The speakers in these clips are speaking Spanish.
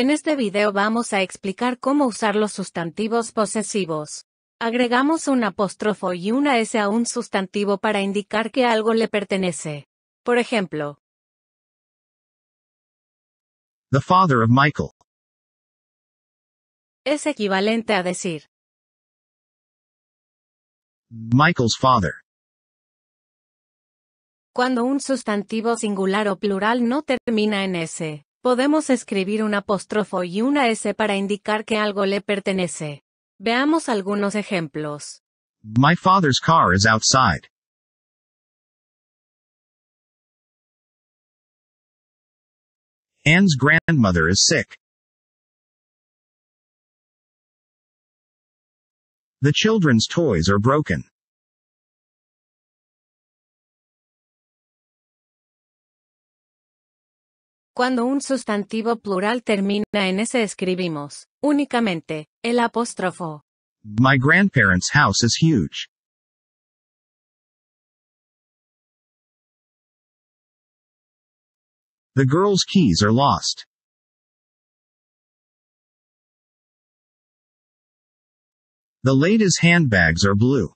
En este video vamos a explicar cómo usar los sustantivos posesivos. Agregamos un apóstrofo y una S a un sustantivo para indicar que algo le pertenece. Por ejemplo, The father of Michael. es equivalente a decir, Michael's father. cuando un sustantivo singular o plural no termina en S, podemos escribir un apóstrofo y una S para indicar que algo le pertenece. Veamos algunos ejemplos. My father's car is outside. Anne's grandmother is sick. The children's toys are broken. Cuando un sustantivo plural termina en S escribimos, únicamente, el apóstrofo. My grandparents' house is huge. The girl's keys are lost. The lady's handbags are blue.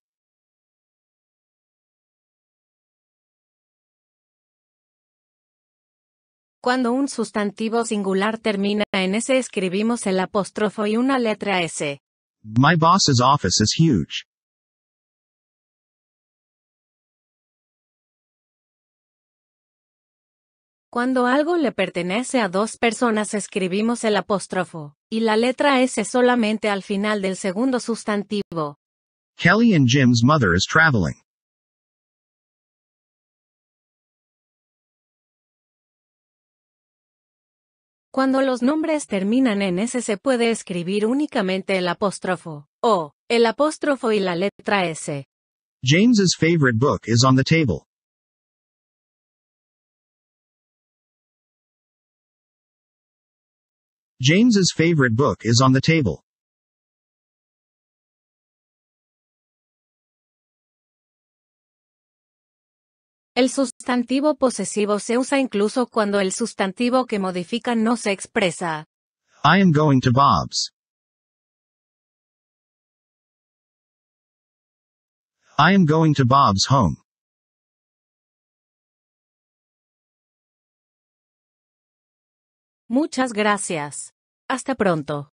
Cuando un sustantivo singular termina en S escribimos el apóstrofo y una letra S. My boss's office is huge. Cuando algo le pertenece a dos personas escribimos el apóstrofo, y la letra S solamente al final del segundo sustantivo. Kelly and Jim's mother is traveling. Cuando los nombres terminan en S se puede escribir únicamente el apóstrofo, o, el apóstrofo y la letra S. James's favorite book is on the table. James's favorite book is on the table. El sustantivo posesivo se usa incluso cuando el sustantivo que modifica no se expresa. I am going to Bob's. I am going to Bob's home. Muchas gracias. Hasta pronto.